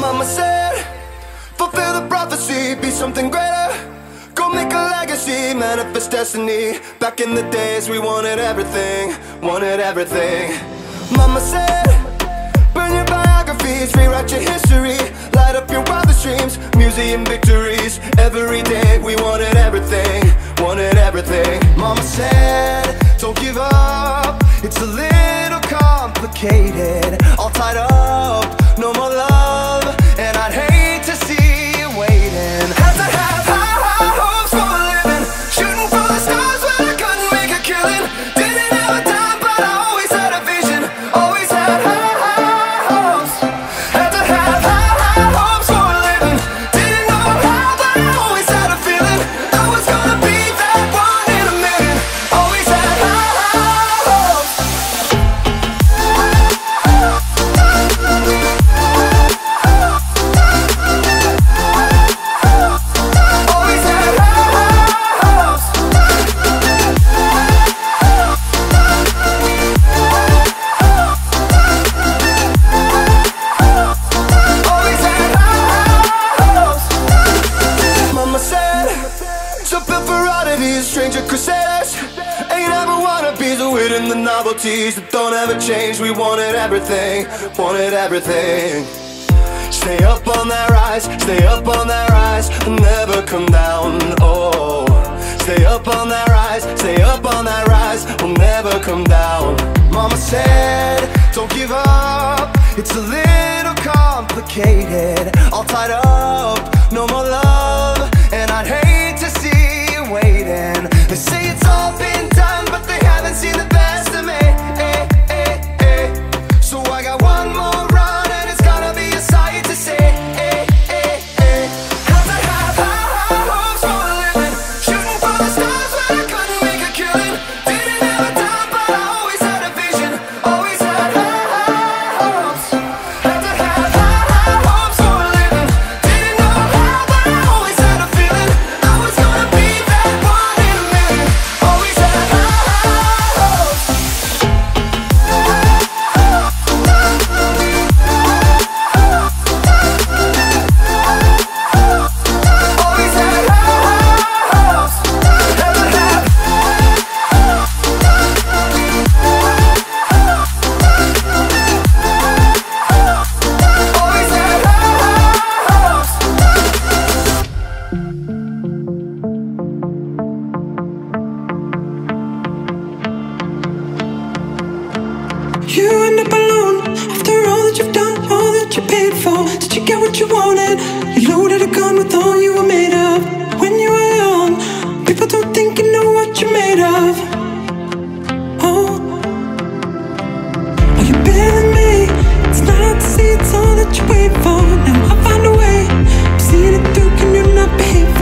Mama said, fulfill the prophecy, be something greater. Go make a legacy, manifest destiny. Back in the days, we wanted everything, wanted everything. Mama said, burn your biographies, rewrite your history. Light up your wildest dreams, museum victories. Every day, we wanted everything, wanted everything. Mama said, don't give up, it's a little complicated. All tied up, crusaders. Ain't ever wannabes, but within the novelties that don't ever change. We wanted everything, wanted everything. Stay up on that rise, stay up on that rise, and never come down. Oh, stay up on that rise, stay up on that rise, We'll never come down. Mama said, don't give up, it's a little complicated. All tied up, Did you get what you wanted? You loaded a gun with all you were made of. When you were young, people don't think you know what you're made of. Oh, are you better than me? It's not to see, it's all that you wait for. Now I find a way. I'm seeing it through, can you not be